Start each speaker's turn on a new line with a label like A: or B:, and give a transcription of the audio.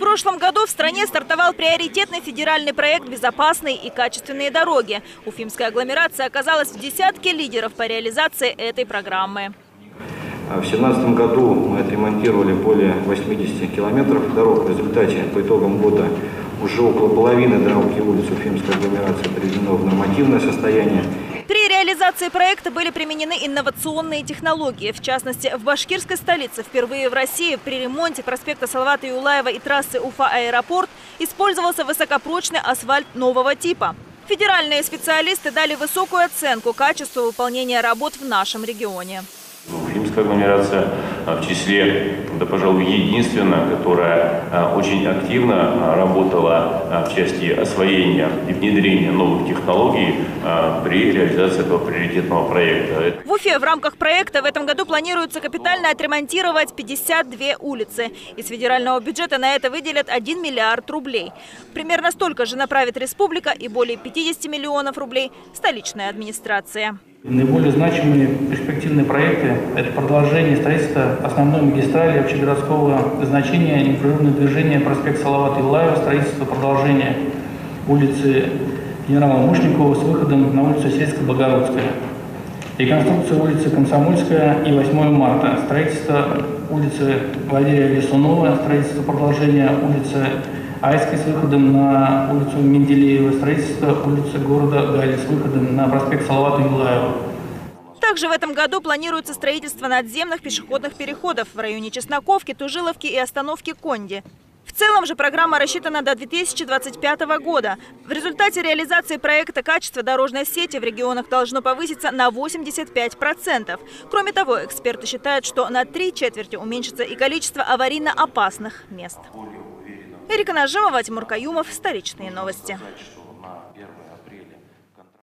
A: прошлом году в стране стартовал приоритетный федеральный проект «Безопасные и качественные дороги». Уфимская агломерация оказалась в десятке лидеров по реализации этой программы.
B: А В 2017 году мы отремонтировали более 80 километров дорог. В результате по итогам года уже около половины дорог и улиц Уфимской агломерации приведено в нормативное состояние.
A: Реализации проекта были применены инновационные технологии. В частности, в башкирской столице впервые в России при ремонте проспекта Салавата Юлаева и трассы Уфа-Аэропорт использовался высокопрочный асфальт нового типа. Федеральные специалисты дали высокую оценку качеству выполнения работ в нашем регионе.
C: Уфимская агломерация а, в числе, да, пожалуй, единственная, которая а, очень активно а, работала в части освоения и внедрения новых технологий при реализации этого приоритетного проекта.
A: В Уфе в рамках проекта в этом году планируется капитально отремонтировать 52 улицы. Из федерального бюджета на это выделят 1 миллиард рублей. Примерно столько же направит республика и более 50 миллионов рублей – столичная администрация.
D: Наиболее значимые перспективные проекты – это продолжение строительства основной магистрали общегородского значения непрерывное движение проспект Салавата Юлаева, строительство продолжения улицы генерала Мушникова с выходом на улицу Сельско-Богородская, реконструкция улицы Комсомольская и 8 марта, строительство улицы Валерия Лисунова, строительство продолжения улицы Айской с выходом на улицу Менделеева, строительство улицы города Гали с выходом на проспект Салавата Юлаева.
A: Также в этом году планируется строительство надземных пешеходных переходов в районе Чесноковки, Тужиловки и остановки Конди. В целом же программа рассчитана до 2025 года. В результате реализации проекта качество дорожной сети в регионах должно повыситься на 85%. Кроме того, эксперты считают, что на три четверти уменьшится и количество аварийно опасных мест. Эрика Нажимова, Тимур Каюмов, Столичные новости.
C: на 1 апреля